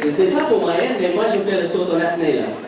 Je ne sais pas pour Moyenne, mais moi je fais le saut en apnée là.